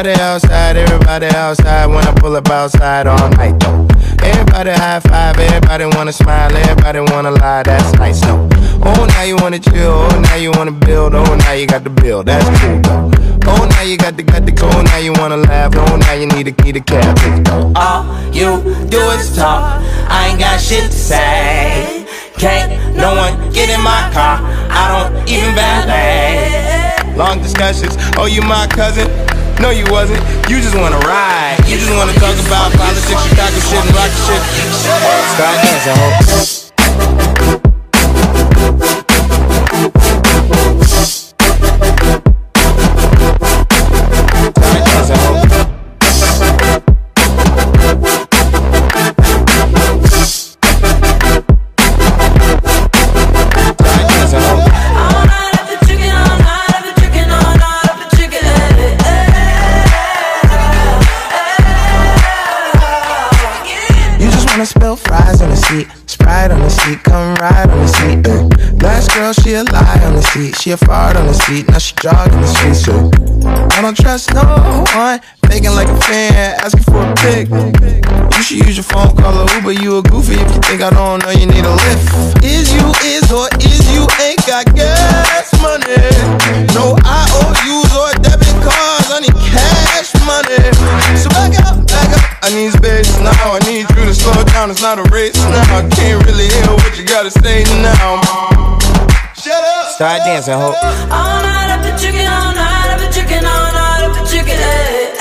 Everybody outside, everybody outside when I pull up outside all night though. Everybody high five, everybody wanna smile, everybody wanna lie, that's nice though. Oh, now you wanna chill, oh, now you wanna build, oh, now you got the bill, that's cool though. Oh, now you got the got the go, now you wanna laugh, oh, now you need a key to cab though. All you do is talk, I ain't got shit to say. Can't no one get in my car, I don't even valet. Long discussions, oh, you my cousin? No, you wasn't. You just wanna ride. You just wanna talk about politics, Chicago shit, and rock shit. Start dancing, wanna spill fries on the seat, Sprite on the seat, come ride on the seat. Eh. Last girl, she a lie on the seat, she a fart on the seat, now she jogging the streets. Eh. I don't trust no one, faking like a fan, asking for a pic. You should use your phone, call a Uber. You a goofy if you think I don't know you need a lift. Is you is or is you ain't got gas money? No IOUs or debit cards, I need cash money. So back up, back up. I need space now. I need you to slow down. It's not a race now. I can't really hear what you gotta say now. Shut up. Start dancing, ho. All night I've been drinking, all night I've been drinking, all night I've been drinking. eh,